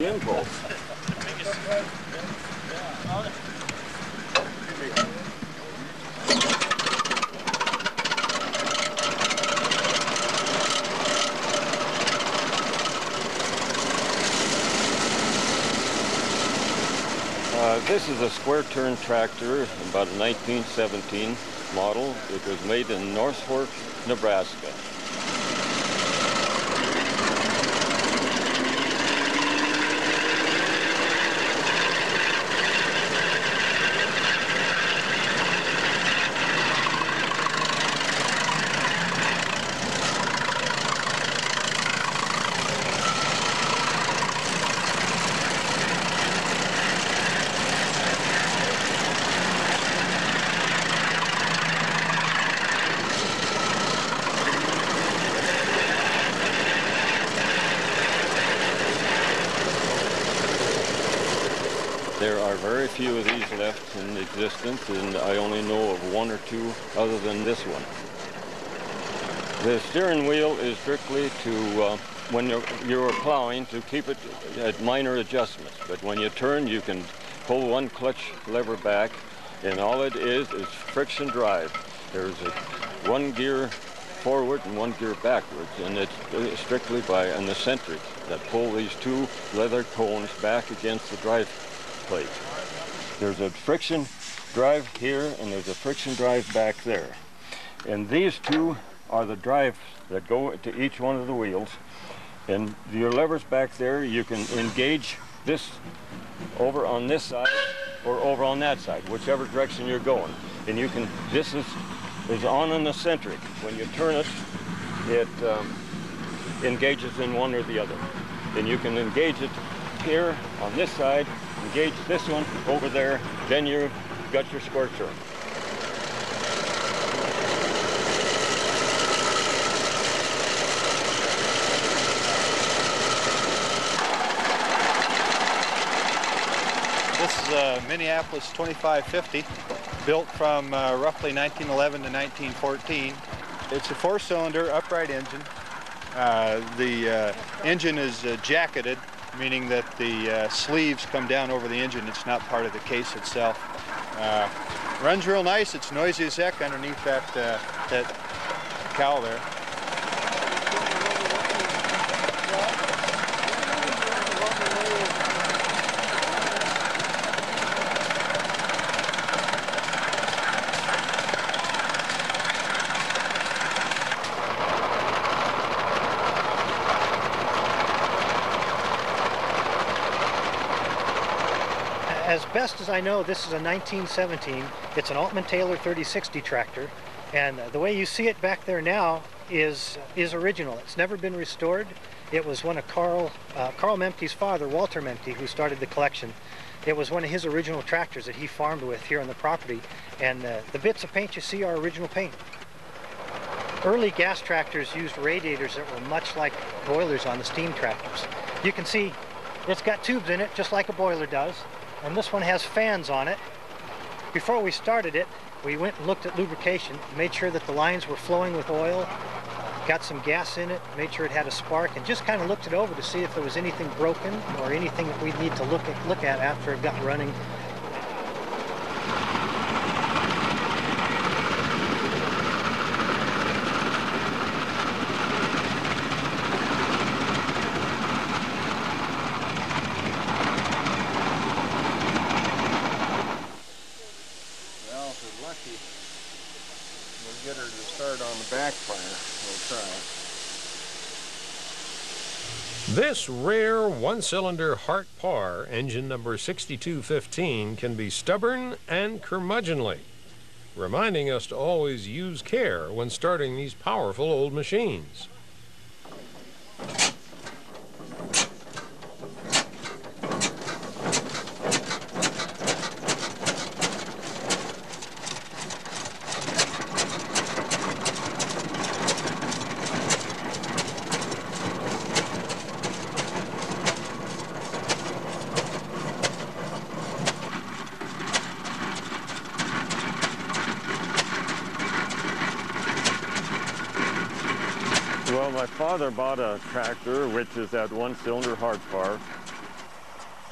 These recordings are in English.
Uh, this is a square turn tractor, about a 1917 model. It was made in Norfolk, Nebraska. There are very few of these left in existence, and I only know of one or two other than this one. The steering wheel is strictly to, uh, when you're, you're plowing, to keep it at minor adjustments. But when you turn, you can pull one clutch lever back, and all it is is friction drive. There's a one gear forward and one gear backwards, and it's strictly by an eccentric that pull these two leather cones back against the drive plate. There's a friction drive here and there's a friction drive back there. And these two are the drives that go to each one of the wheels. And your levers back there, you can engage this over on this side or over on that side, whichever direction you're going. And you can, this is, is on an eccentric. When you turn it, it um, engages in one or the other. And you can engage it here on this side engage this one over there, then you've got your turn. This is a Minneapolis 2550, built from uh, roughly 1911 to 1914. It's a four-cylinder upright engine. Uh, the uh, engine is uh, jacketed meaning that the uh, sleeves come down over the engine. It's not part of the case itself. Uh, runs real nice. It's noisy as heck underneath that, uh, that cowl there. as best as I know, this is a 1917. It's an Aultman Taylor 3060 tractor. And the way you see it back there now is, is original. It's never been restored. It was one of Carl, uh, Carl Mehmke's father, Walter Memte, who started the collection. It was one of his original tractors that he farmed with here on the property. And uh, the bits of paint you see are original paint. Early gas tractors used radiators that were much like boilers on the steam tractors. You can see it's got tubes in it, just like a boiler does and this one has fans on it. Before we started it, we went and looked at lubrication, made sure that the lines were flowing with oil, got some gas in it, made sure it had a spark, and just kind of looked it over to see if there was anything broken or anything that we'd need to look at, look at after it got running We'll get her to start on the backfire. We'll try. This rare one-cylinder Hart Parr, engine number 6215 can be stubborn and curmudgeonly, reminding us to always use care when starting these powerful old machines. Well, my father bought a tractor, which is that one-cylinder Hart Parr,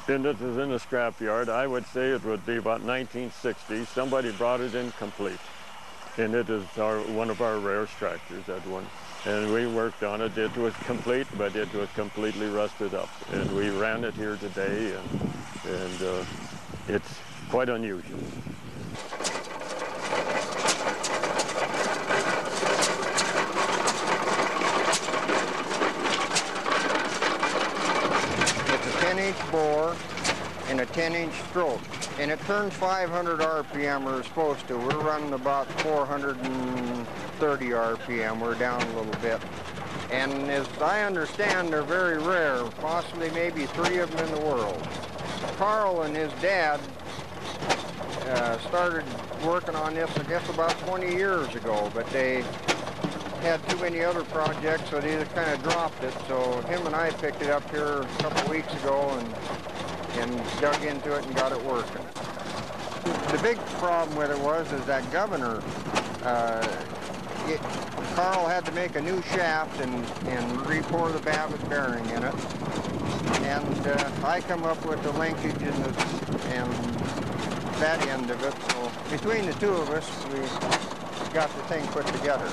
And it is in the scrapyard. I would say it would be about 1960. Somebody brought it in complete. And it is our, one of our rare tractors, that one. And we worked on it. It was complete, but it was completely rusted up. And we ran it here today, and, and uh, it's quite unusual. It's a 10 inch bore and a 10 inch stroke. And it turns 500 RPM we're supposed to. We're running about 430 RPM. We're down a little bit. And as I understand, they're very rare, possibly maybe three of them in the world. Carl and his dad uh, started working on this, I guess, about 20 years ago, but they had too many other projects, so they just kind of dropped it. So him and I picked it up here a couple weeks ago and and dug into it and got it working. The big problem with it was is that governor, uh, it, Carl had to make a new shaft and, and re-pour the Babbitt bearing in it. And uh, I come up with the linkage and, the, and that end of it. So between the two of us, we got the thing put together.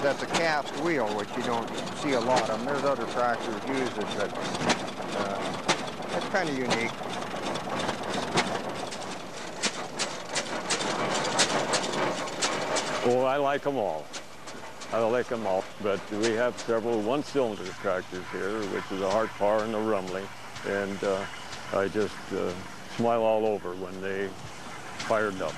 That's a cast wheel, which you don't see a lot of them. There's other tractors use it, but uh, it's kind of unique. Oh, I like them all. I like them all, but we have several one-cylinder tractors here, which is a Hart Parr and a Rumley, and uh, I just uh, smile all over when they fired up.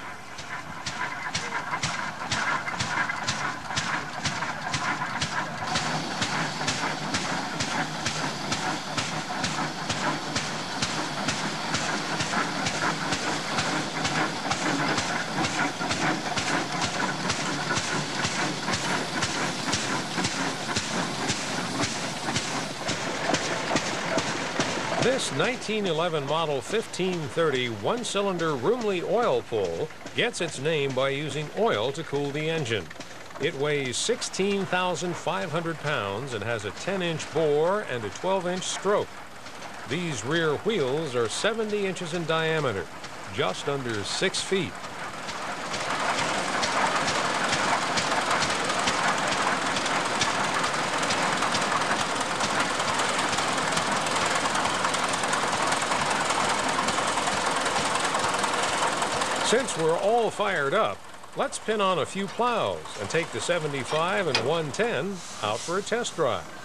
This 1911 model 1530 one-cylinder Rumley oil pull gets its name by using oil to cool the engine. It weighs 16,500 pounds and has a 10-inch bore and a 12-inch stroke. These rear wheels are 70 inches in diameter, just under 6 feet. Since we're all fired up, let's pin on a few plows and take the 75 and 110 out for a test drive.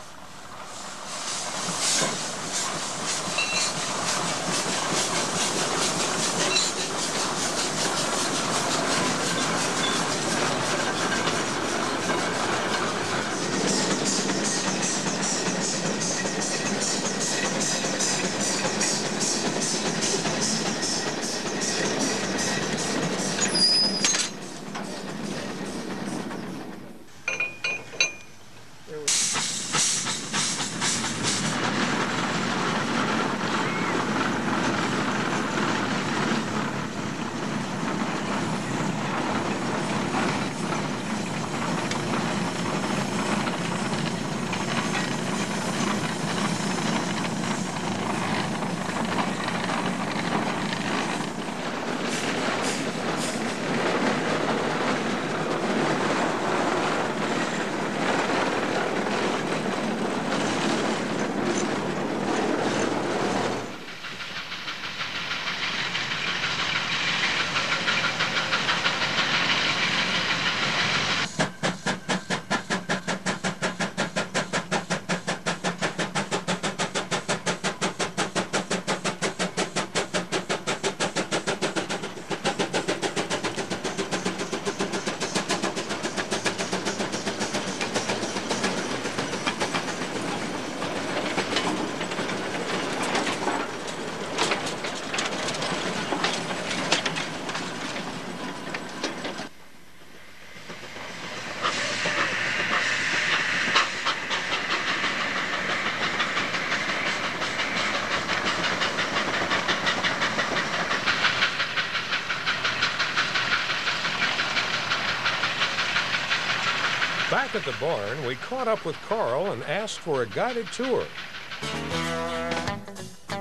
At the barn, we caught up with Carl and asked for a guided tour.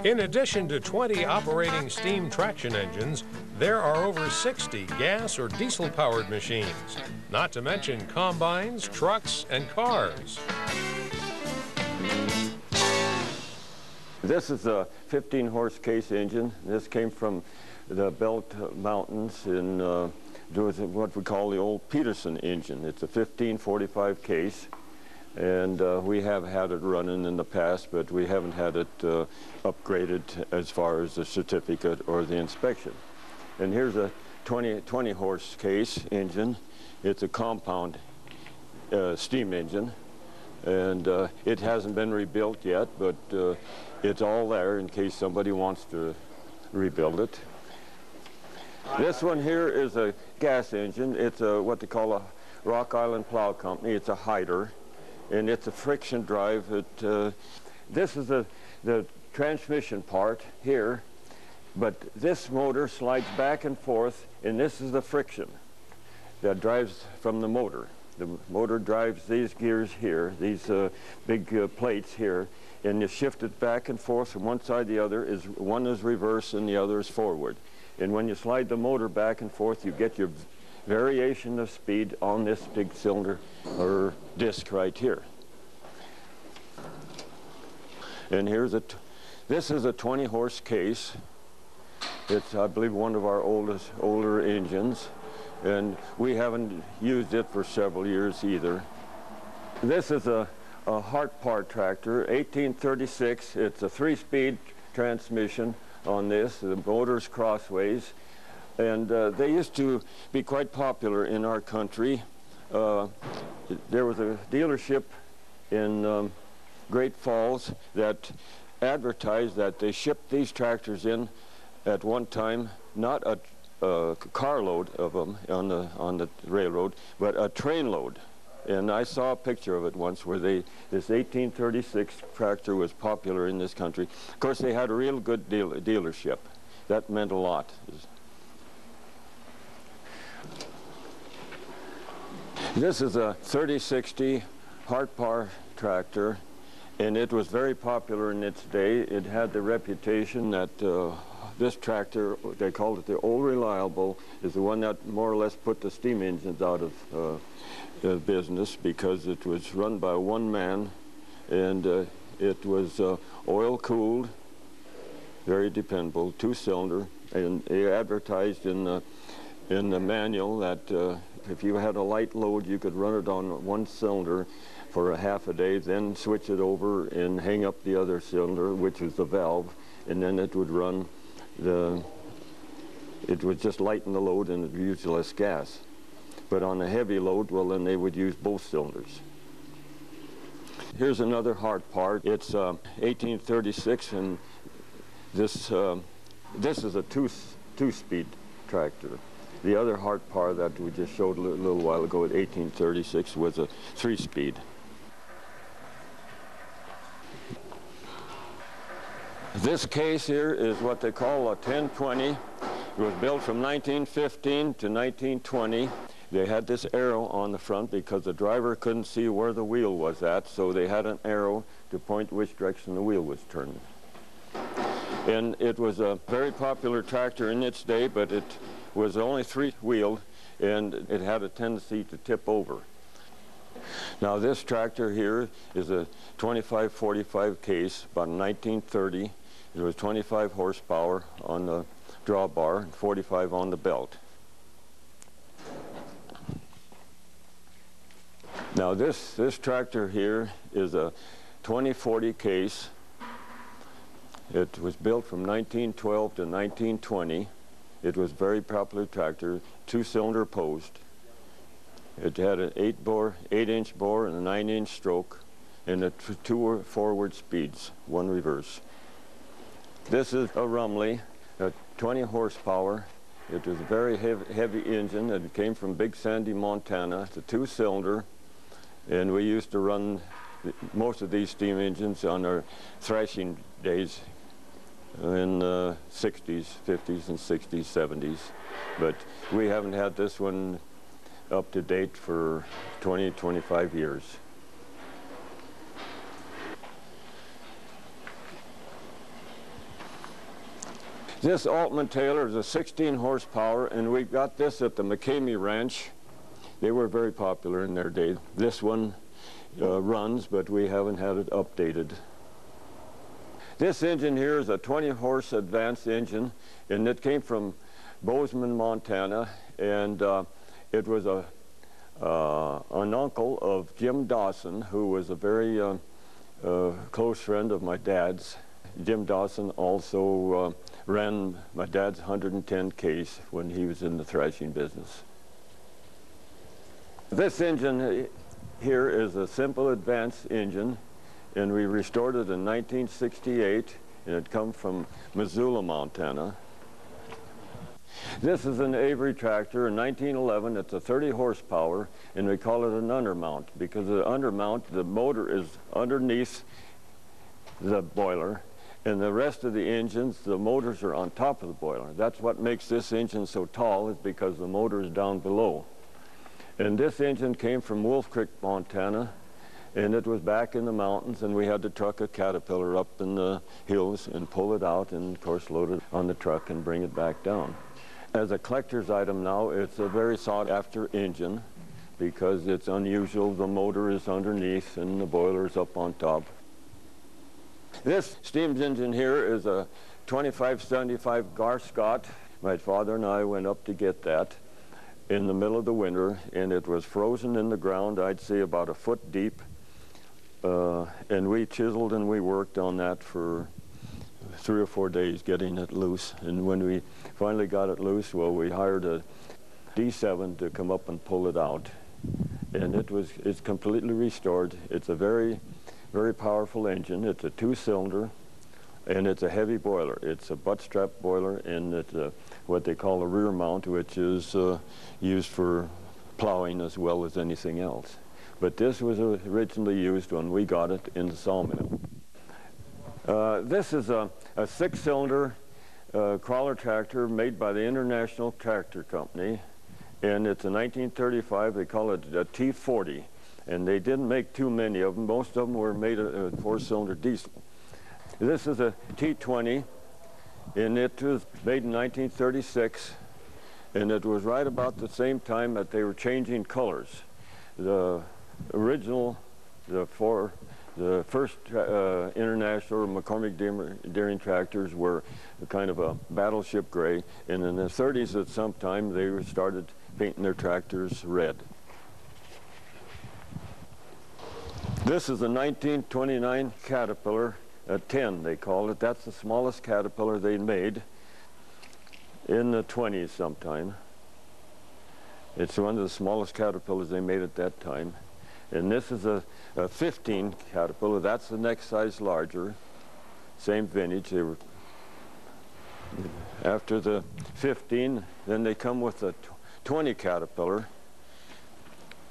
In addition to 20 operating steam traction engines, there are over 60 gas or diesel powered machines, not to mention combines, trucks, and cars. This is a 15 horse case engine. This came from the Belt Mountains in uh, what we call the old Peterson engine. It's a 1545 case and uh, we have had it running in the past, but we haven't had it uh, upgraded as far as the certificate or the inspection. And here's a 20, 20 horse case engine. It's a compound uh, steam engine, and uh, it hasn't been rebuilt yet, but uh, it's all there in case somebody wants to rebuild it. This one here is a gas engine. It's a, what they call a Rock Island Plow Company. It's a Heider and it's a friction drive. It, uh, this is a, the transmission part here, but this motor slides back and forth, and this is the friction that drives from the motor. The motor drives these gears here, these uh, big uh, plates here, and you shift it back and forth from one side to the other. Is One is reverse and the other is forward. And when you slide the motor back and forth, you get your variation of speed on this big cylinder or disc right here. And here's a, this is a 20 horse case. It's, I believe, one of our oldest, older engines. And we haven't used it for several years either. This is a, a Hart Parr tractor, 1836. It's a three-speed transmission on this. The motor's crossways. And uh, they used to be quite popular in our country. Uh, there was a dealership in um, Great Falls that advertised that they shipped these tractors in at one time, not a, a carload of them on the, on the railroad, but a train load. And I saw a picture of it once where they, this 1836 tractor was popular in this country. Of course, they had a real good deal, dealership. That meant a lot. This is a 3060 Hart Parr tractor, and it was very popular in its day. It had the reputation that uh, this tractor, they called it the Old Reliable, is the one that more or less put the steam engines out of uh, business because it was run by one man, and uh, it was uh, oil-cooled, very dependable, two-cylinder, and they advertised in the, in the manual that uh, if you had a light load, you could run it on one cylinder for a half a day, then switch it over and hang up the other cylinder, which is the valve, and then it would run the, it would just lighten the load and use less gas. But on a heavy load, well, then they would use both cylinders. Here's another Hart Parr. It's uh, 1836, and this, uh, this is a two, two-speed tractor. The other Hart Parr that we just showed a little while ago at 1836 was a three-speed. This case here is what they call a 1020. It was built from 1915 to 1920. They had this arrow on the front because the driver couldn't see where the wheel was at, so they had an arrow to point which direction the wheel was turning. And it was a very popular tractor in its day, but it was only three-wheeled and it had a tendency to tip over. Now this tractor here is a 2545 case, about 1930. It was 25 horsepower on the drawbar and 45 on the belt. Now this, this tractor here is a 2040 case. It was built from 1912 to 1920. It was very popular tractor, two-cylinder post. It had an eight-bore, eight-inch bore and a nine-inch stroke, and two forward speeds, one reverse. This is a Rumley, a 20 horsepower. It was a very heavy, heavy engine. It came from Big Sandy, Montana. It's a two-cylinder, and we used to run most of these steam engines on our thrashing days in the 60s, 50s and 60s, 70s. But we haven't had this one up to date for 20, 25 years. This Aultman Taylor is a 16 horsepower and we got this at the McCamey Ranch they were very popular in their day. This one uh, runs, but we haven't had it updated. This engine here is a 20 horse advanced engine, and it came from Bozeman, Montana, and uh, it was a uh, an uncle of Jim Dawson, who was a very uh, uh, close friend of my dad's. Jim Dawson also uh, ran my dad's 110 case when he was in the thrashing business. This engine here is a simple advance engine, and we restored it in 1968, and it come from Missoula, Montana. This is an Avery tractor, in 1911. It's a 30 horsepower, and we call it an undermount because the undermount, the motor is underneath the boiler, and the rest of the engines, the motors are on top of the boiler. That's what makes this engine so tall is because the motor is down below. And this engine came from Wolf Creek, Montana, and it was back in the mountains, and we had to truck a Caterpillar up in the hills and pull it out, and of course load it on the truck and bring it back down. As a collector's item now, it's a very sought-after engine because it's unusual. The motor is underneath and the boiler is up on top. This steam engine here is a 2575 Gaar Scott. My father and I went up to get that in the middle of the winter, and it was frozen in the ground, I'd say about a foot deep. Uh, and we chiseled and we worked on that for three or four days getting it loose. And when we finally got it loose, well, we hired a D7 to come up and pull it out. And it was, it's completely restored. It's a very very powerful engine. It's a two-cylinder, and it's a heavy boiler. It's a butt strap boiler, and it's a, what they call a rear mount, which is uh, used for plowing as well as anything else. But this was originally used when we got it in the sawmill. Uh, this is a, a six-cylinder uh, crawler tractor made by the International Tractor Company, and it's a 1935, they call it a T40 and they didn't make too many of them. Most of them were made a, a four-cylinder diesel. This is a T20, and it was made in 1936, and it was right about the same time that they were changing colors. The original, the four, the first uh, international McCormick Deering tractors were kind of a battleship gray, and in the 30s at some time they started painting their tractors red. This is a 1929 Caterpillar, a 10 they called it. That's the smallest Caterpillar they made in the 20s sometime. It's one of the smallest Caterpillars they made at that time. And this is a, a 15 Caterpillar. That's the next size larger. Same vintage. They were after the 15, then they come with a 20 Caterpillar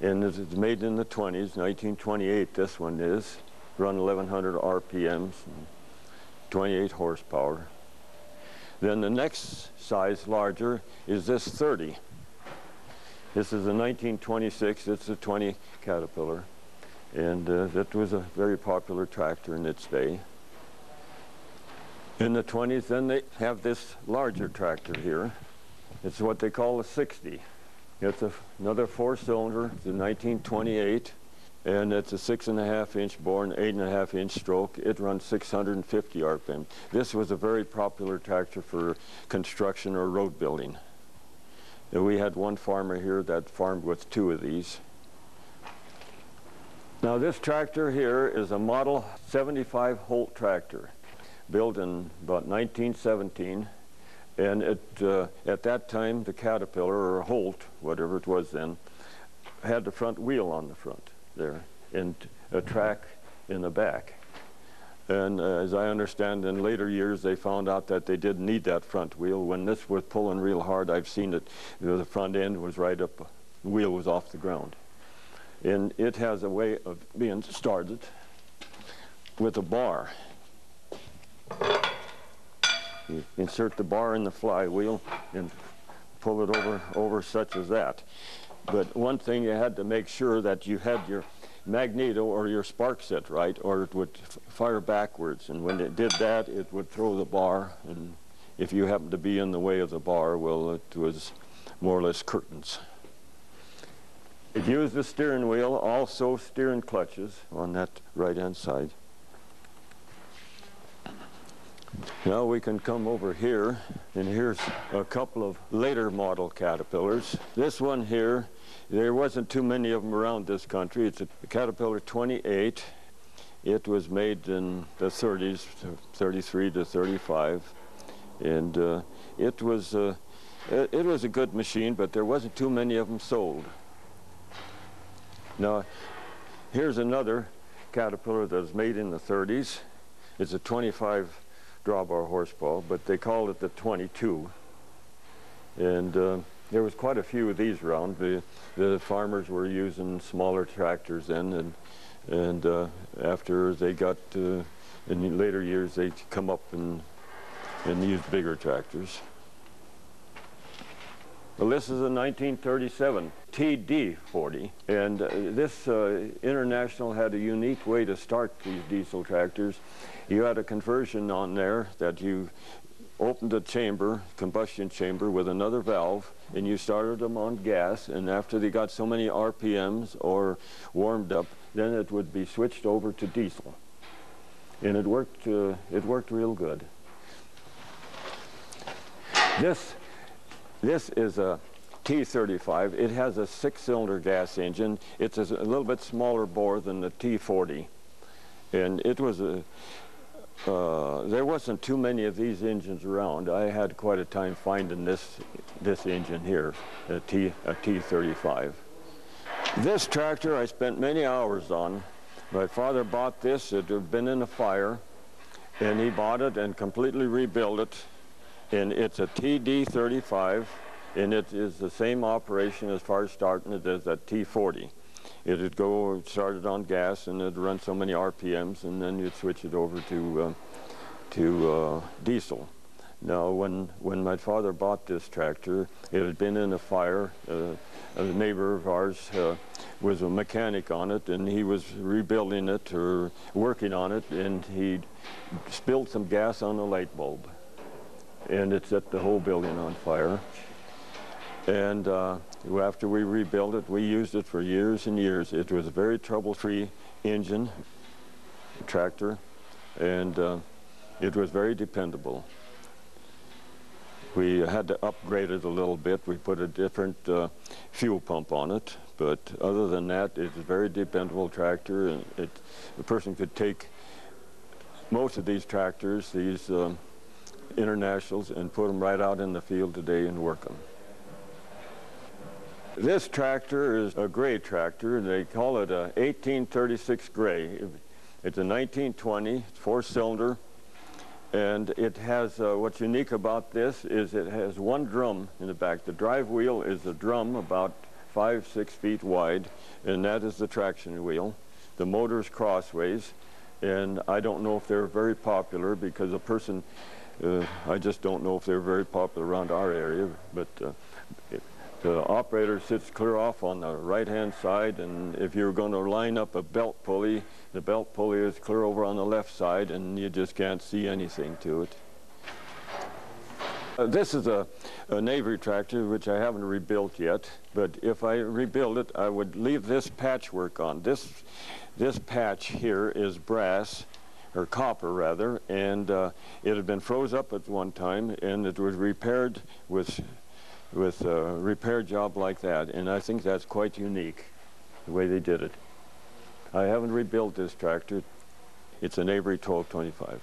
and it's made in the 20s, 1928 this one is, run 1100 RPMs, 28 horsepower. Then the next size larger is this 30. This is a 1926, it's a 20 Caterpillar. And uh, that was a very popular tractor in its day. In the 20s, then they have this larger tractor here. It's what they call a 60. It's a, another four-cylinder, a 1928, and it's a six and a half inch bore and eight and a half inch stroke. It runs 650 RPM. This was a very popular tractor for construction or road building. And we had one farmer here that farmed with two of these. Now this tractor here is a Model 75 Holt tractor, built in about 1917. And it, uh, at that time, the Caterpillar, or Holt, whatever it was then, had the front wheel on the front there and a track in the back. And uh, as I understand, in later years, they found out that they didn't need that front wheel. When this was pulling real hard, I've seen it, you know, the front end was right up, the wheel was off the ground. And it has a way of being started with a bar. You insert the bar in the flywheel and pull it over, over such as that. But one thing you had to make sure that you had your magneto or your spark set right or it would fire backwards and when it did that it would throw the bar and if you happened to be in the way of the bar, well, it was more or less curtains. It used the steering wheel, also steering clutches on that right-hand side. Now we can come over here, and here's a couple of later model Caterpillars. This one here, there wasn't too many of them around this country. It's a Caterpillar 28. It was made in the 30s, 33 to 35, and uh, it was uh, it was a good machine, but there wasn't too many of them sold. Now, here's another Caterpillar that was made in the 30s. It's a 25 drawbar horsepower, but they called it the 22. And uh, there was quite a few of these around. The, the farmers were using smaller tractors then, and, and uh, after they got, uh, in later years, they'd come up and, and used bigger tractors. Well, this is a 1937 TD40, and uh, this uh, International had a unique way to start these diesel tractors. You had a conversion on there that you opened a chamber, combustion chamber, with another valve, and you started them on gas, and after they got so many RPMs or warmed up, then it would be switched over to diesel. And it worked, uh, it worked real good. This this is a T35. It has a six-cylinder gas engine. It's a, a, little bit smaller bore than the T40. And it was a, uh, there wasn't too many of these engines around. I had quite a time finding this, this engine here, a, T, a T35. This tractor I spent many hours on. My father bought this, it had been in a fire, and he bought it and completely rebuilt it and it's a TD35, and it is the same operation as far as starting it as a T40. It'd go started on gas, and it'd run so many RPMs, and then you'd switch it over to uh, to uh, diesel. Now, when when my father bought this tractor, it had been in a fire. Uh, a neighbor of ours uh, was a mechanic on it, and he was rebuilding it or working on it, and he spilled some gas on a light bulb and it set the whole building on fire. And uh, after we rebuilt it, we used it for years and years. It was a very trouble-free engine, tractor, and uh, it was very dependable. We had to upgrade it a little bit. We put a different uh, fuel pump on it, but other than that, it's a very dependable tractor. And it, a person could take most of these tractors, these um, internationals and put them right out in the field today and work them. This tractor is a gray tractor. They call it a 1836 gray. It's a 1920, four-cylinder, and it has, uh, what's unique about this is it has one drum in the back. The drive wheel is a drum about five, six feet wide, and that is the traction wheel. The motor is crossways, and I don't know if they're very popular because a person uh, I just don't know if they're very popular around our area, but uh, it, the operator sits clear off on the right-hand side, and if you're going to line up a belt pulley, the belt pulley is clear over on the left side, and you just can't see anything to it. Uh, this is a, an Avery tractor, which I haven't rebuilt yet, but if I rebuild it, I would leave this patchwork on. This, this patch here is brass, or copper rather, and uh, it had been froze up at one time, and it was repaired with with a repair job like that, and I think that's quite unique, the way they did it. I haven't rebuilt this tractor. It's an Avery 1225.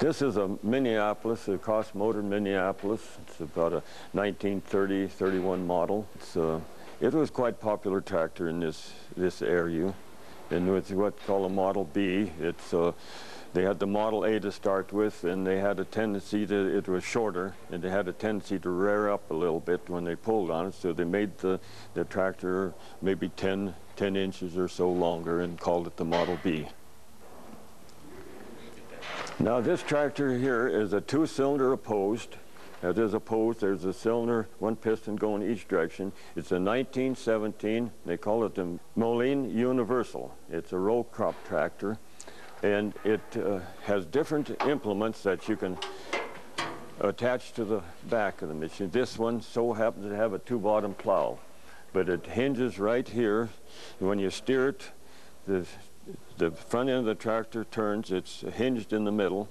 This is a Minneapolis, a Cross Motor Minneapolis. It's about a 1930-31 model. Uh, it was quite popular tractor in this, this area and it's what's called a Model B. It's uh, they had the Model A to start with, and they had a tendency to, it was shorter, and they had a tendency to rear up a little bit when they pulled on it, so they made the, the tractor maybe 10, 10 inches or so longer and called it the Model B. Now this tractor here is a two-cylinder opposed, it is opposed. There's a cylinder, one piston going each direction. It's a 1917, they call it the Moline Universal. It's a row crop tractor, and it uh, has different implements that you can attach to the back of the machine. This one so happens to have a two-bottom plow, but it hinges right here. When you steer it, the, the front end of the tractor turns. It's hinged in the middle.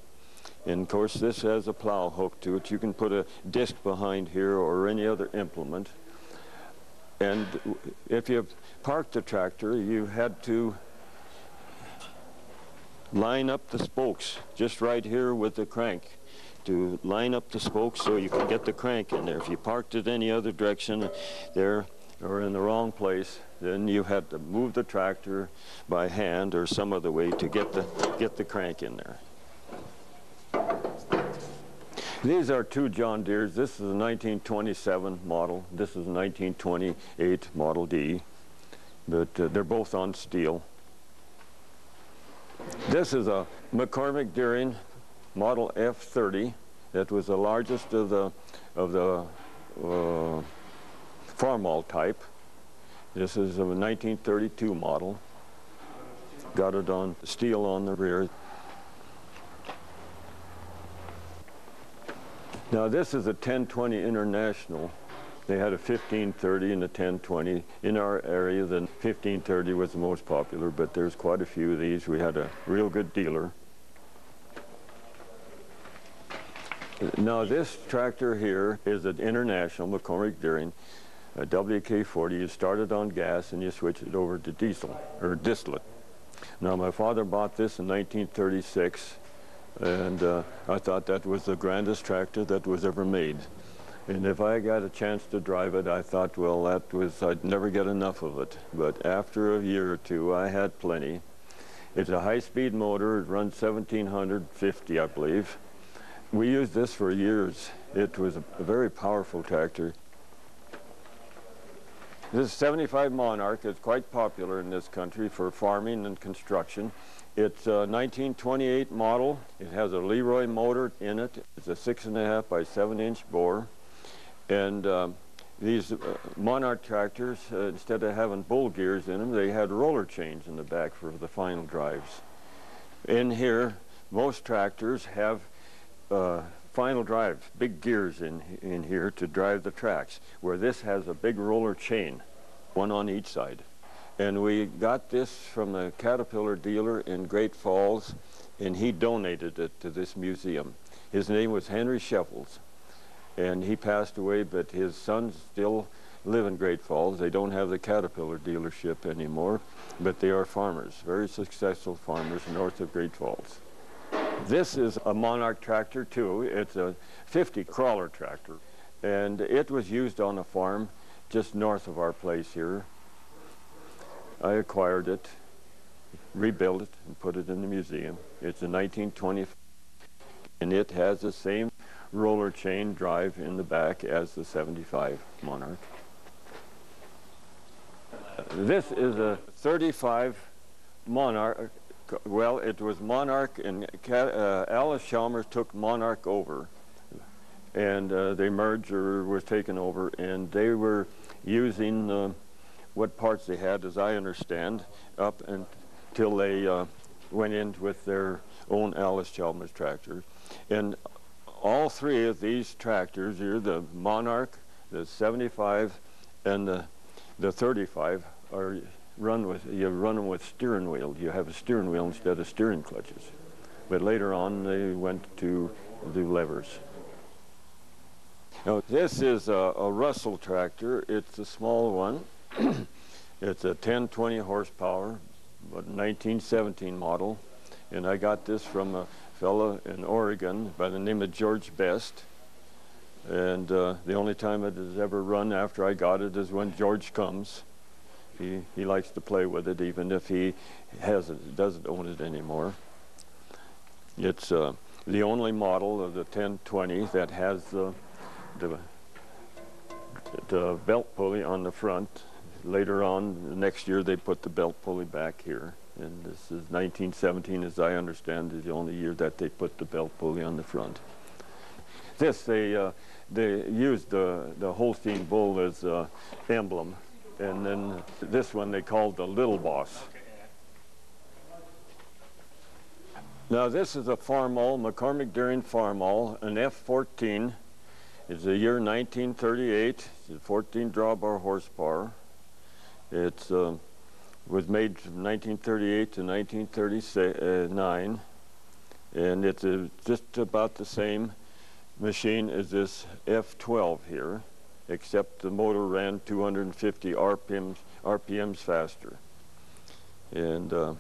And of course, this has a plow hook to it. You can put a disc behind here or any other implement. And if you parked the tractor, you had to line up the spokes just right here with the crank to line up the spokes so you can get the crank in there. If you parked it any other direction there or in the wrong place, then you had to move the tractor by hand or some other way to get the, get the crank in there. These are two John Deeres. This is a 1927 model. This is a 1928 Model D, but uh, they're both on steel. This is a McCormick Deering Model F30. That was the largest of the of the uh, Farmall type. This is a 1932 model. Got it on steel on the rear. Now this is a 1020 International. They had a 1530 and a 1020. In our area, the 1530 was the most popular, but there's quite a few of these. We had a real good dealer. Now this tractor here is an International McCormick Deering, a WK-40. You started on gas and you switch it over to diesel, or distillate. Now my father bought this in 1936 and uh, I thought that was the grandest tractor that was ever made. And if I got a chance to drive it, I thought, well, that was, I'd never get enough of it. But after a year or two, I had plenty. It's a high-speed motor. It runs 1750, I believe. We used this for years. It was a, very powerful tractor. This 75 Monarch is quite popular in this country for farming and construction. It's a 1928 model. It has a LeRoi motor in it. It's a six and a half by seven inch bore. And um, these uh, Monarch tractors, uh, instead of having bull gears in them, they had roller chains in the back for the final drives. In here, most tractors have uh, final drives, big gears in, in here to drive the tracks, where this has a big roller chain, one on each side. And we got this from a Caterpillar dealer in Great Falls, and he donated it to this museum. His name was Henry Sheffels, and he passed away, but his sons still live in Great Falls. They don't have the Caterpillar dealership anymore, but they are farmers, very successful farmers north of Great Falls. This is a Monarch tractor too. It's a 50 crawler tractor, and it was used on a farm just north of our place here. I acquired it, rebuilt it, and put it in the museum. It's a 1920, and it has the same roller chain drive in the back as the 75 Monarch. This is a 35 Monarch. Well, it was Monarch, and uh, Allis-Chalmers took Monarch over, and uh, they merged or was taken over, and they were using uh, what parts they had, as I understand, up until they uh, went in with their own Allis-Chalmers tractor. And all three of these tractors here, the Monarch, the 75, and the, the 35, are run with, you run them with steering wheel. You have a steering wheel instead of steering clutches. But later on, they went to the levers. Now, this is a, a Russell tractor. It's a small one. it's a 1020 horsepower, but 1917 model. And I got this from a fellow in Oregon by the name of George Best. And uh, the only time it has ever run after I got it is when George comes. He, he likes to play with it even if he has it, doesn't own it anymore. It's uh, the only model of the 1020 that has the, the, the belt pulley on the front later on, next year, they put the belt pulley back here. And this is 1917, as I understand, is the only year that they put the belt pulley on the front. This, they, uh, they used the, the Holstein bull as uh, emblem. And then this one they called the Little Boss. Now this is a Farmall, McCormick Deering Farmall, an F14. It's the year 1938. It's 14 drawbar horsepower. It's uh, was made from 1938 to 1939, and it's just about the same machine as this F12 here, except the motor ran 250 RPMs, RPMs faster. And uh,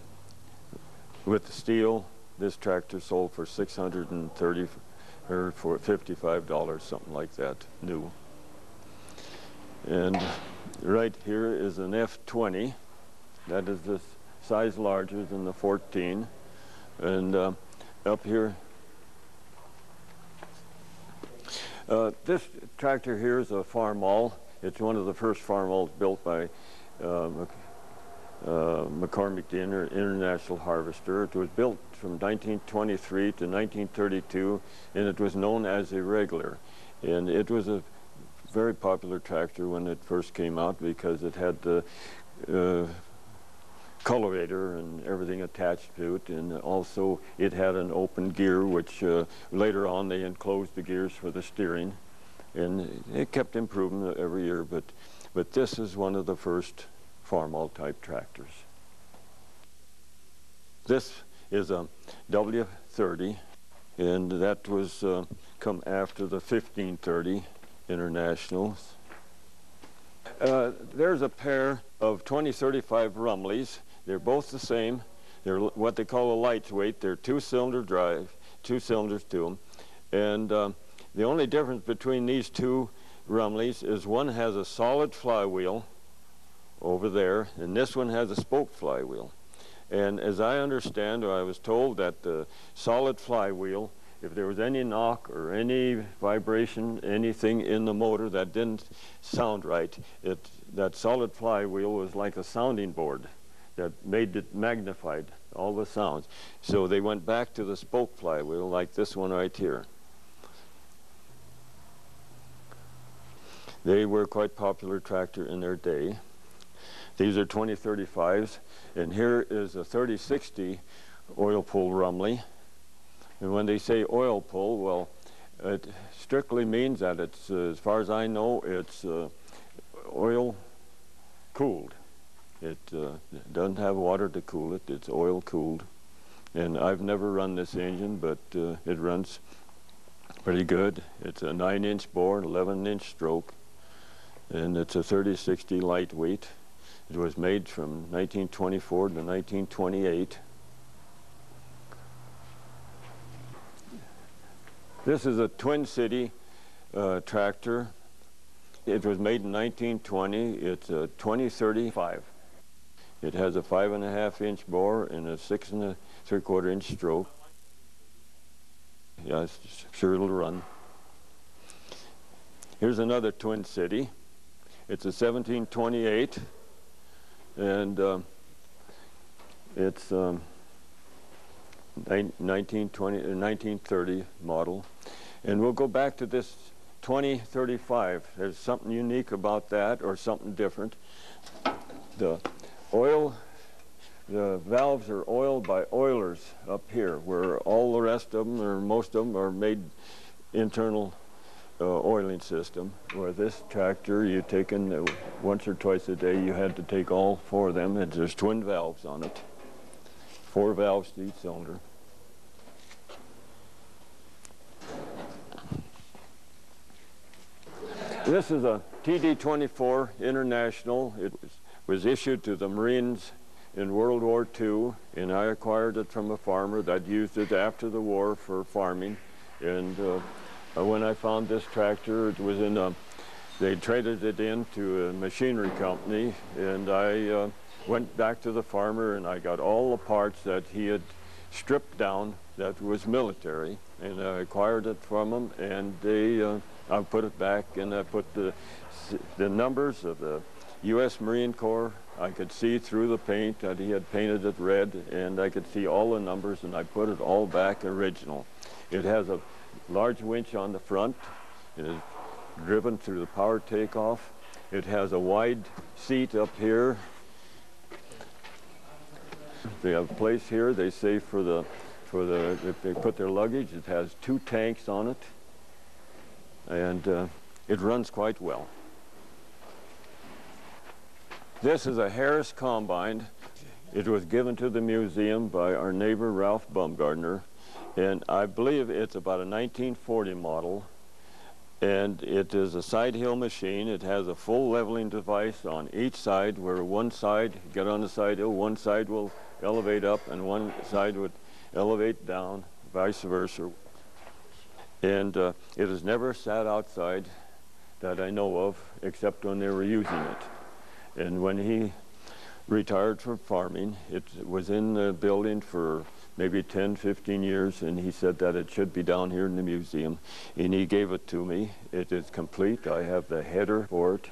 with the steel, this tractor sold for 630 or for $55, something like that, new. And right here is an F20. That is the size larger than the 14. And uh, up here, uh, this tractor here is a Farmall. It's one of the first Farmalls built by uh, uh, McCormick the Inter International Harvester. It was built from 1923 to 1932 and it was known as a regular. And it was a very popular tractor when it first came out because it had the uh, cultivator and everything attached to it and also it had an open gear which uh, later on they enclosed the gears for the steering and it kept improving every year but but this is one of the first Farmall type tractors. This is a W30 and that was uh, come after the 1530 Internationals. Uh, there's a pair of 2035 Rumleys. They're both the same. They're what they call a lightweight. They're two-cylinder drive, two cylinders to them. And uh, the only difference between these two Rumleys is one has a solid flywheel over there, and this one has a spoke flywheel. And as I understand, I was told that the solid flywheel, if there was any knock or any vibration, anything in the motor that didn't sound right, it, that solid flywheel was like a sounding board that made it magnified all the sounds. So they went back to the spoke flywheel like this one right here. They were quite popular tractor in their day. These are 2035s, and here is a 3060 oil pull Rumley. And when they say oil pull, well, it strictly means that it's, uh, as far as I know, it's uh, oil cooled. It uh, doesn't have water to cool it, it's oil cooled. And I've never run this engine, but uh, it runs pretty good. It's a 9 inch bore, 11 inch stroke, and it's a 3060 lightweight. It was made from 1924 to 1928. This is a Twin City uh, tractor. It was made in 1920. It's a 2035. It has a five and a half inch bore and a six and a three quarter inch stroke. Yeah, sure it'll run. Here's another Twin City. It's a 1728 and um, it's um, 1920 uh, 1930 model and we'll go back to this 2035 there's something unique about that or something different the oil. The valves are oiled by oilers up here where all the rest of them or most of them are made internal uh, oiling system. Where this tractor you take in uh, once or twice a day you had to take all four of them and there's twin valves on it. Four valves to each cylinder. This is a TD-24 International. It was, was issued to the Marines in World War II and I acquired it from a farmer that used it after the war for farming. And uh, uh, when I found this tractor, it was in a, they traded it in to a machinery company, and I uh, went back to the farmer and I got all the parts that he had stripped down that was military, and I acquired it from him, and they, uh, I put it back, and I put the, the numbers of the U.S. Marine Corps. I could see through the paint that he had painted it red, and I could see all the numbers, and I put it all back original. It has a large winch on the front. It is driven through the power takeoff. It has a wide seat up here. They have a place here, they say, for the for the, if they put their luggage. It has two tanks on it, and uh, it runs quite well. This is a Harris Combine. It was given to the museum by our neighbor Ralph Bumgardner, and I believe it's about a 1940 model and it is a side hill machine. It has a full leveling device on each side where one side, get on the side hill, one side will elevate up and one side would elevate down, vice versa. And uh, it has never sat outside that I know of except when they were using it. And when he retired from farming, it was in the building for maybe 10, 15 years, and he said that it should be down here in the museum. And he gave it to me. It is complete. I have the header for it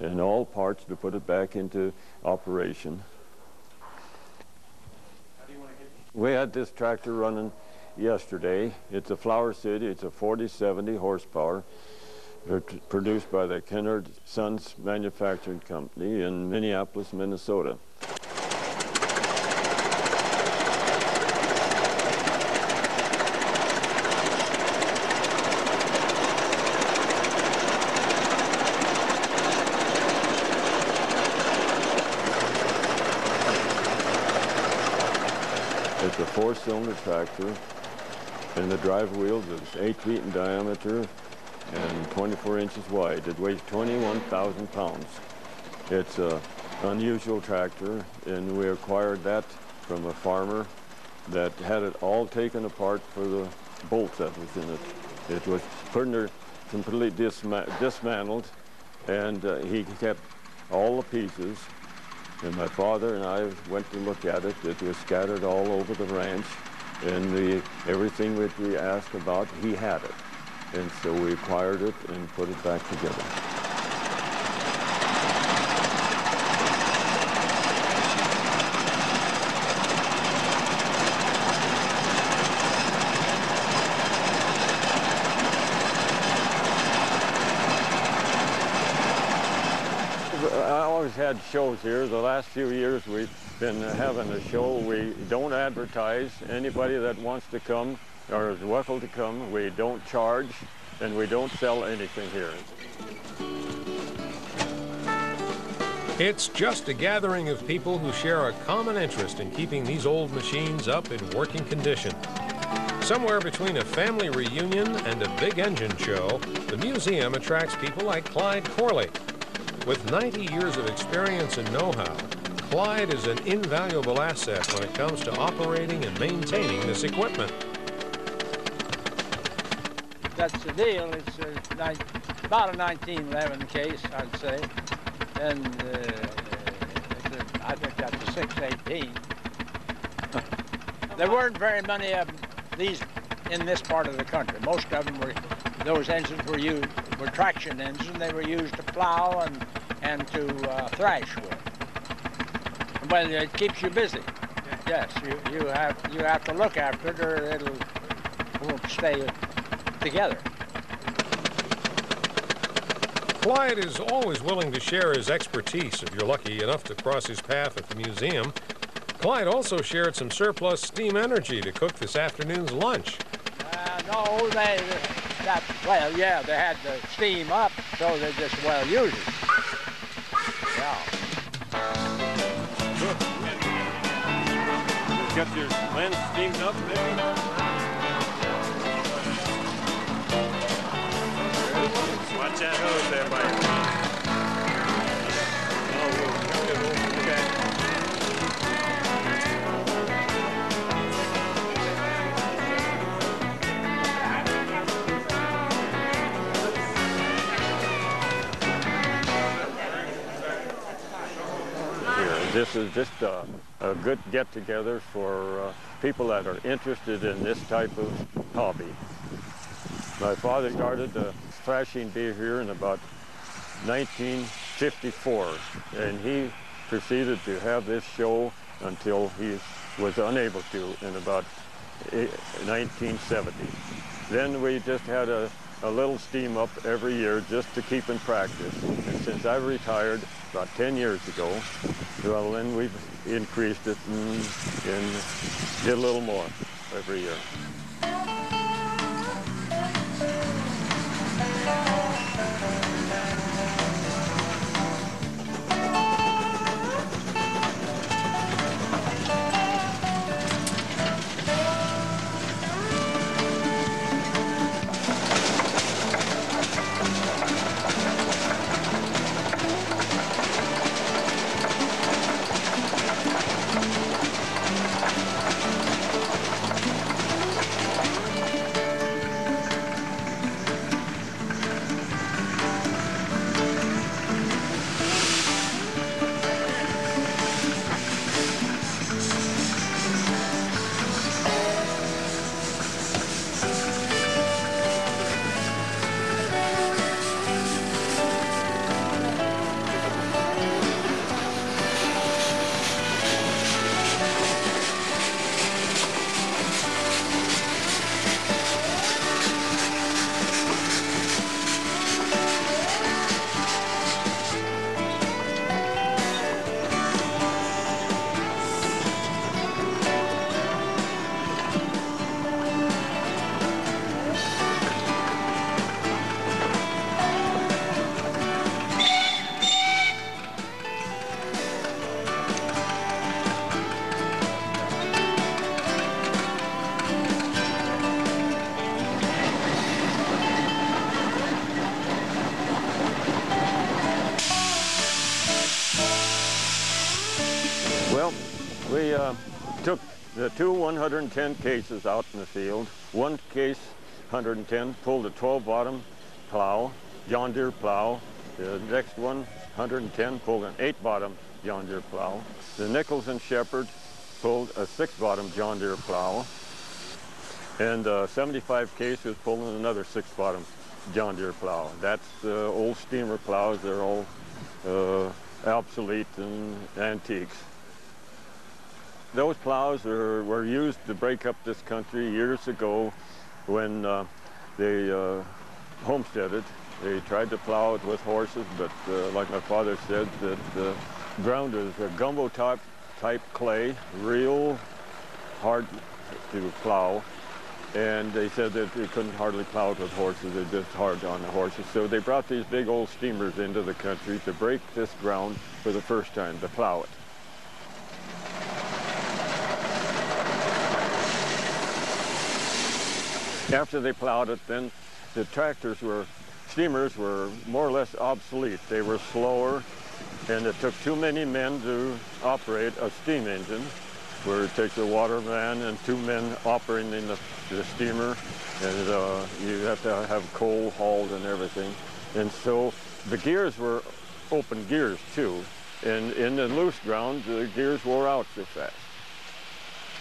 and all parts to put it back into operation. We had this tractor running yesterday. It's a Flour City. It's a 4070 horsepower. Produced by the Kinnard Sons Manufacturing Company in Minneapolis, Minnesota. It's a four-cylinder tractor, and the drive wheels is eight feet in diameter and 24 inches wide. It weighs 21,000 pounds. It's an unusual tractor, and we acquired that from a farmer that had it all taken apart for the bolts that was in it. It was completely disma dismantled, and uh, he kept all the pieces. And my father and I went to look at it. It was scattered all over the ranch, and the, everything that we asked about, he had it. And so we acquired it and put it back together. I always had shows here. The last few years we've been having a show. We don't advertise. Anybody that wants to come or is welcome to come. We don't charge and we don't sell anything here. It's just a gathering of people who share a common interest in keeping these old machines up in working condition. Somewhere between a family reunion and a big engine show, the museum attracts people like Clyde Corley. With 90 years of experience and know-how, Clyde is an invaluable asset when it comes to operating and maintaining this equipment. That's the deal. It's a, about a 1911 case, I'd say. And uh, a, I think that's a 618. there weren't very many of these in this part of the country. Most of them were, those engines were used, were traction engines. They were used to plow and, and to uh, thrash with. Well, it keeps you busy. Yes, you, you have you have to look after it or it'll won't stay together. Clyde is always willing to share his expertise if you're lucky enough to cross his path at the museum. Clyde also shared some surplus steam energy to cook this afternoon's lunch. Uh, no, they, that, well, yeah, they had the steam up, so they just well used it. Yeah. Got your lens steamed up, maybe? Watch that hose there, buddy. This is just a, a good get-together for uh, people that are interested in this type of hobby. My father started the thrashing bee here in about 1954, and he proceeded to have this show until he was unable to in about eh, 1970. Then we just had a a little steam up every year just to keep in practice. And since I retired about 10 years ago, well, then we've increased it and, and did a little more every year. We uh, took the two 110 cases out in the field. One case, 110, pulled a 12 bottom plow, John Deere plow. The next one, 110, pulled an 8 bottom John Deere plow. The Nichols and Shepard pulled a 6 bottom John Deere plow. And uh, 75 case was pulling another 6 bottom John Deere plow. That's uh, old steamer plows. They're all uh, obsolete and antiques. Those plows are, were used to break up this country years ago when uh, they uh, homesteaded. They tried to plow it with horses, but uh, like my father said, that the ground is a gumbo type, type clay, real hard to plow. And they said that they couldn't hardly plow it with horses, they're just hard on the horses. So they brought these big old steamers into the country to break this ground for the first time, to plow it. After they plowed it, then the tractors were, steamers were more or less obsolete. They were slower, and it took too many men to operate a steam engine, where it takes a waterman and two men operating the, the steamer, and uh, you have to have coal hauled and everything. And so the gears were open gears too, and in the loose ground, the gears wore out so fast.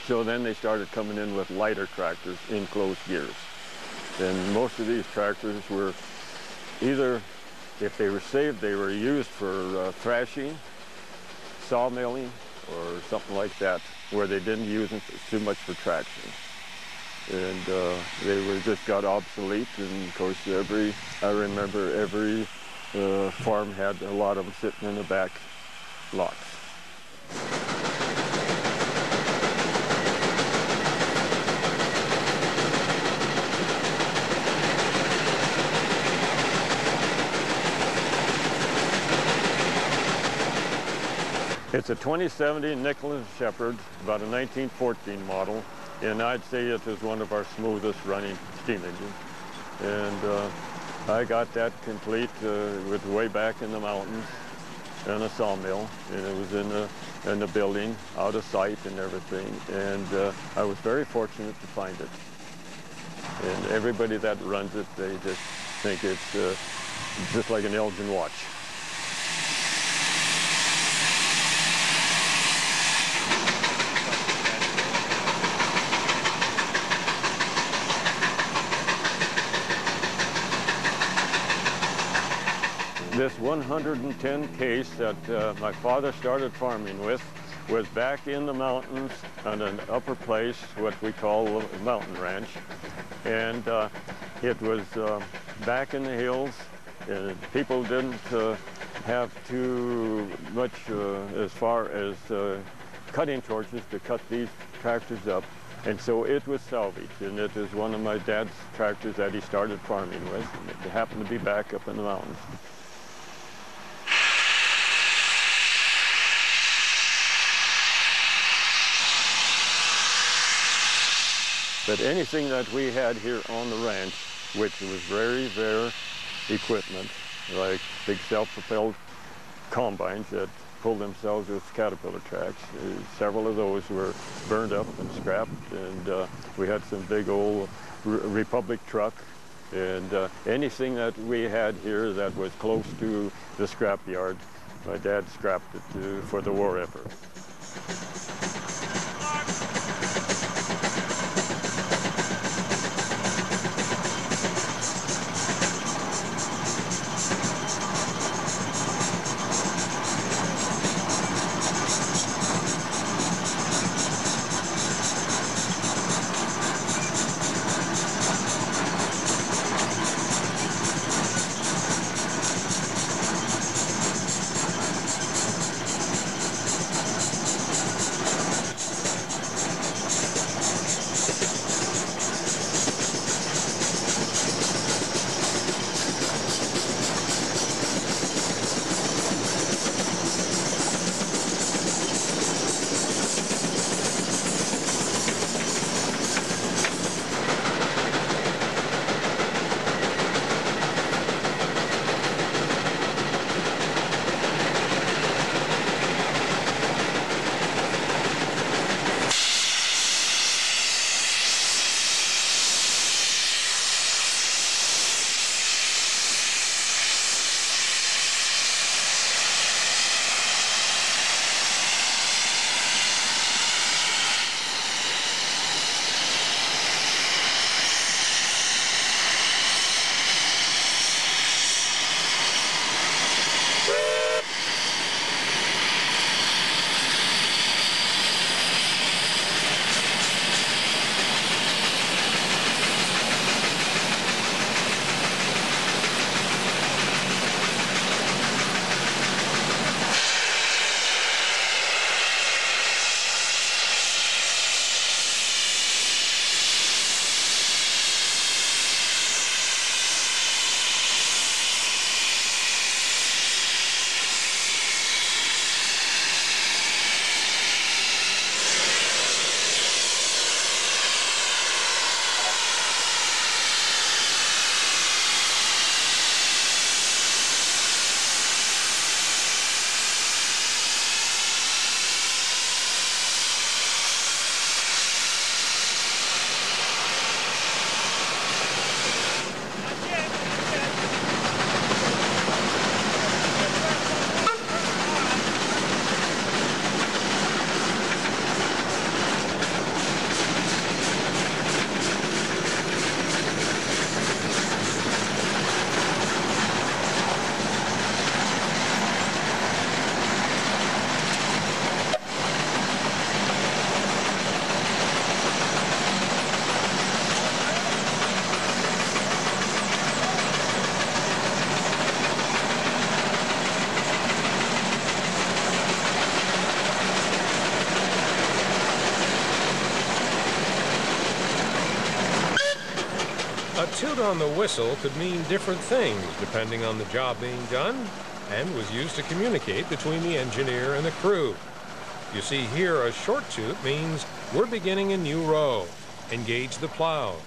So then they started coming in with lighter tractors, in enclosed gears. And most of these tractors were either, if they were saved, they were used for uh, thrashing, sawmilling, or something like that, where they didn't use them too much for traction. And uh, they were just got obsolete, and of course every, I remember every uh, farm had a lot of them sitting in the back lots. It's a 2070 Nicholas Shepard, about a 1914 model, and I'd say it is one of our smoothest running steam engines. And uh, I got that complete uh, with way back in the mountains and a sawmill, and it was in the in the building, out of sight and everything. And uh, I was very fortunate to find it. And everybody that runs it, they just think it's uh, just like an Elgin watch. This 110 case that uh, my father started farming with was back in the mountains on an upper place, what we call a mountain ranch. And uh, it was uh, back in the hills. And people didn't uh, have too much uh, as far as uh, cutting torches to cut these tractors up. And so it was salvaged, and it is one of my dad's tractors that he started farming with. It happened to be back up in the mountains. But anything that we had here on the ranch, which was very rare equipment, like big self-propelled combines that pull themselves with caterpillar tracks. Uh, several of those were burned up and scrapped, and uh, we had some big old Republic truck. And uh, anything that we had here that was close to the scrap yard, my dad scrapped it to, for the war effort. Toot on the whistle could mean different things depending on the job being done and was used to communicate between the engineer and the crew. You see here, a short toot means we're beginning a new row. Engage the plows.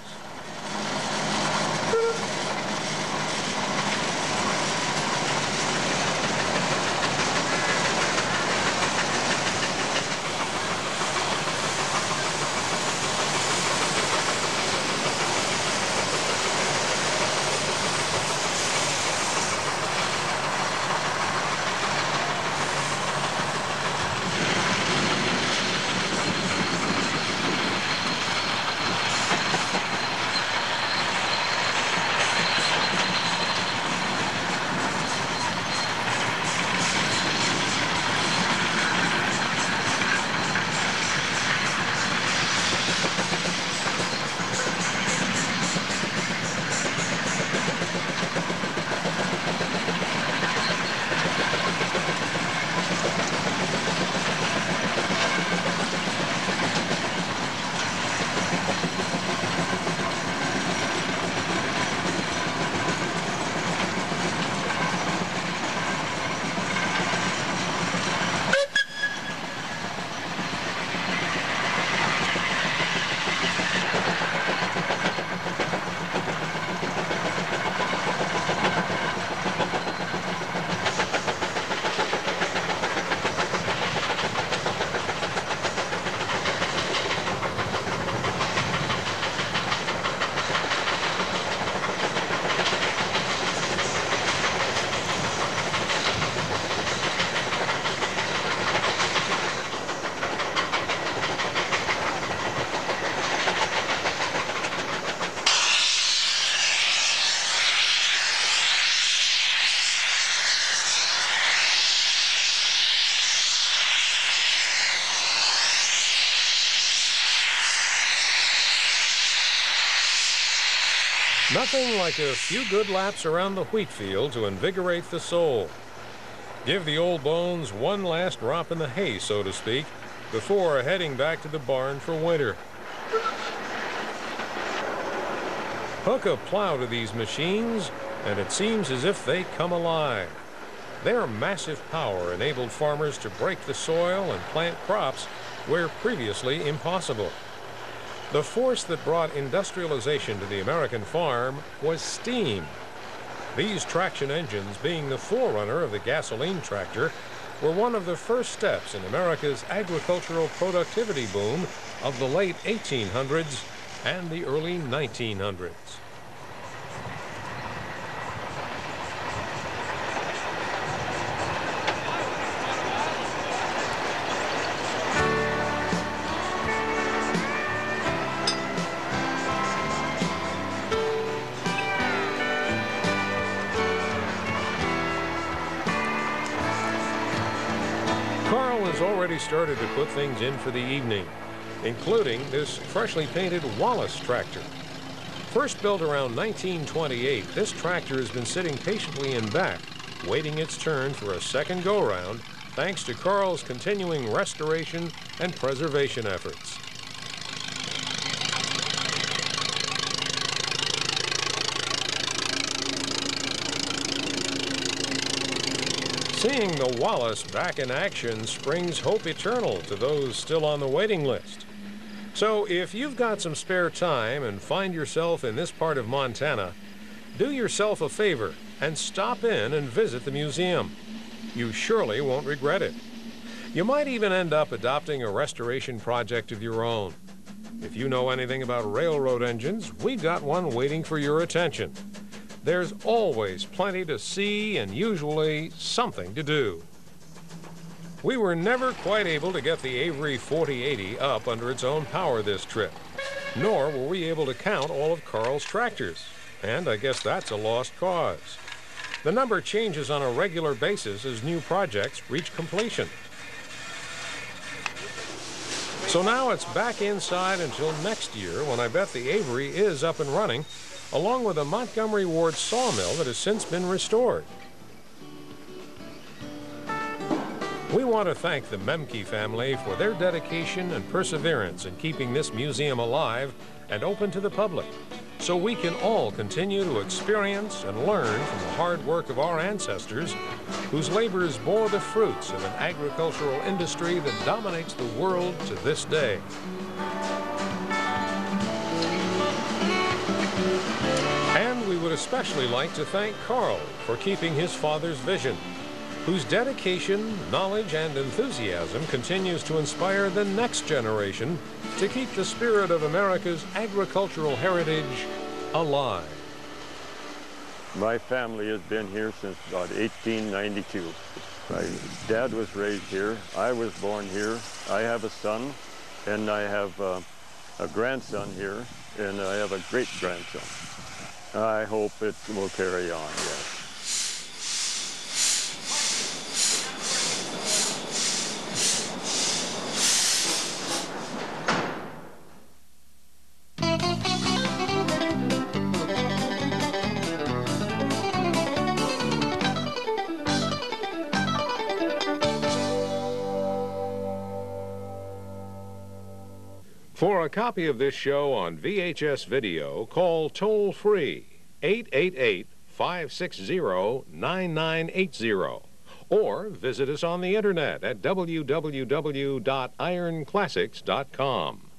Nothing like a few good laps around the wheat field to invigorate the soul. Give the old bones one last drop in the hay, so to speak, before heading back to the barn for winter. Hook a plow to these machines, and it seems as if they come alive. Their massive power enabled farmers to break the soil and plant crops where previously impossible. The force that brought industrialization to the American farm was steam. These traction engines, being the forerunner of the gasoline tractor, were one of the first steps in America's agricultural productivity boom of the late 1800s and the early 1900s. Already started to put things in for the evening, including this freshly painted Wallis tractor. First built around 1928, this tractor has been sitting patiently in back, waiting its turn for a second go-round, thanks to Carl's continuing restoration and preservation efforts. Seeing the Wallis back in action springs hope eternal to those still on the waiting list. So if you've got some spare time and find yourself in this part of Montana, do yourself a favor and stop in and visit the museum. You surely won't regret it. You might even end up adopting a restoration project of your own. If you know anything about railroad engines, we've got one waiting for your attention. There's always plenty to see and usually something to do. We were never quite able to get the Avery 4080 up under its own power this trip, nor were we able to count all of Carl's tractors, and I guess that's a lost cause. The number changes on a regular basis as new projects reach completion. So now it's back inside until next year when I bet the Avery is up and running along with a Montgomery Ward sawmill that has since been restored. We want to thank the Mehmke family for their dedication and perseverance in keeping this museum alive and open to the public, so we can all continue to experience and learn from the hard work of our ancestors whose labors bore the fruits of an agricultural industry that dominates the world to this day. Especially like to thank Carl for keeping his father's vision, whose dedication, knowledge, and enthusiasm continues to inspire the next generation to keep the spirit of America's agricultural heritage alive. My family has been here since about 1892. My dad was raised here. I was born here. I have a son, and I have uh, a grandson here, and I have a great-grandson. I hope it will carry on, yes. For a copy of this show on VHS video, call toll free 888 560 9980 or visit us on the internet at www.ironclassics.com.